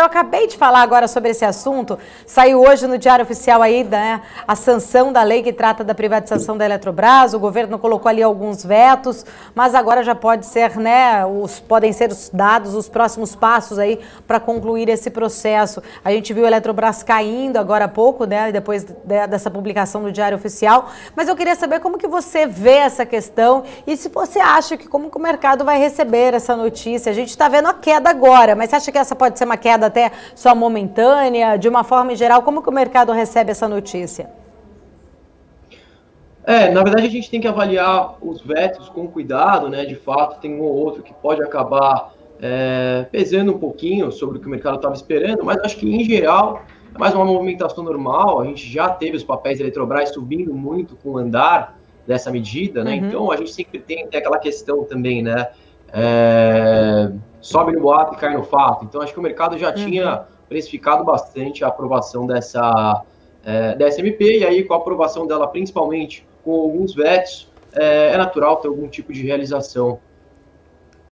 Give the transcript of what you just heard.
Eu acabei de falar agora sobre esse assunto. Saiu hoje no Diário Oficial aí né, a sanção da lei que trata da privatização da Eletrobras. O governo colocou ali alguns vetos, mas agora já pode ser, né? Os, podem ser os dados, os próximos passos aí para concluir esse processo. A gente viu a Eletrobras caindo agora há pouco, né? Depois dessa publicação no Diário Oficial. Mas eu queria saber como que você vê essa questão e se você acha que como que o mercado vai receber essa notícia. A gente está vendo a queda agora, mas você acha que essa pode ser uma queda até só momentânea? De uma forma geral, como que o mercado recebe essa notícia? É, na verdade a gente tem que avaliar os vetos com cuidado, né? De fato, tem um ou outro que pode acabar é, pesando um pouquinho sobre o que o mercado estava esperando, mas acho que em geral é mais uma movimentação normal. A gente já teve os papéis da Eletrobras subindo muito com o andar dessa medida, né? Uhum. Então a gente sempre tem, tem aquela questão também, né? É, sobe no boato e cai no fato. Então, acho que o mercado já uhum. tinha precificado bastante a aprovação dessa, é, dessa MP, e aí, com a aprovação dela, principalmente com alguns vetos, é, é natural ter algum tipo de realização